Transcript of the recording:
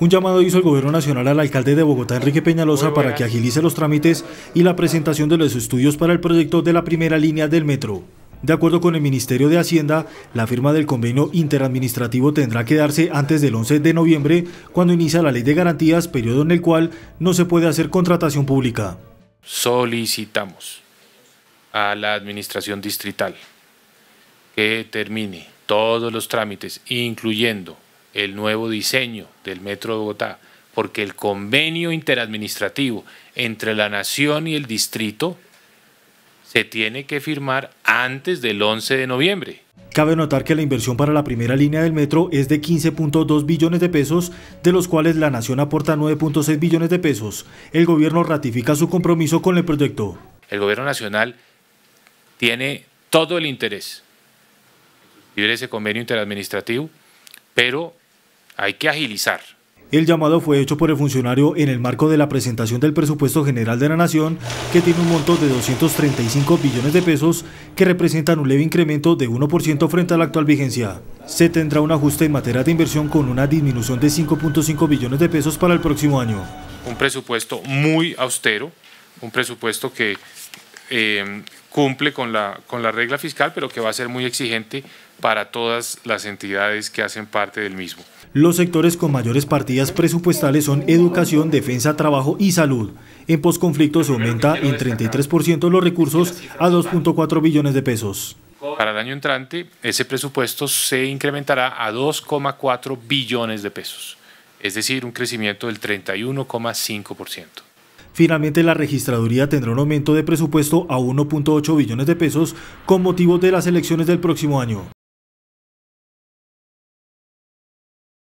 Un llamado hizo el Gobierno Nacional al alcalde de Bogotá, Enrique Peñalosa, para que agilice los trámites y la presentación de los estudios para el proyecto de la primera línea del metro. De acuerdo con el Ministerio de Hacienda, la firma del convenio interadministrativo tendrá que darse antes del 11 de noviembre, cuando inicia la ley de garantías, periodo en el cual no se puede hacer contratación pública. Solicitamos a la administración distrital que termine todos los trámites, incluyendo el nuevo diseño del Metro de Bogotá, porque el convenio interadministrativo entre la Nación y el Distrito se tiene que firmar antes del 11 de noviembre. Cabe notar que la inversión para la primera línea del metro es de 15.2 billones de pesos, de los cuales la Nación aporta 9.6 billones de pesos. El gobierno ratifica su compromiso con el proyecto. El gobierno nacional tiene todo el interés en ese convenio interadministrativo, pero hay que agilizar. El llamado fue hecho por el funcionario en el marco de la presentación del presupuesto general de la Nación, que tiene un monto de 235 billones de pesos, que representan un leve incremento de 1% frente a la actual vigencia. Se tendrá un ajuste en materia de inversión con una disminución de 5.5 billones de pesos para el próximo año. Un presupuesto muy austero, un presupuesto que eh, cumple con la, con la regla fiscal, pero que va a ser muy exigente para todas las entidades que hacen parte del mismo. Los sectores con mayores partidas presupuestales son educación, defensa, trabajo y salud. En posconflicto se aumenta en 33% los recursos a 2.4 billones de pesos. Para el año entrante, ese presupuesto se incrementará a 2,4 billones de pesos, es decir, un crecimiento del 31,5%. Finalmente, la registraduría tendrá un aumento de presupuesto a 1.8 billones de pesos con motivo de las elecciones del próximo año.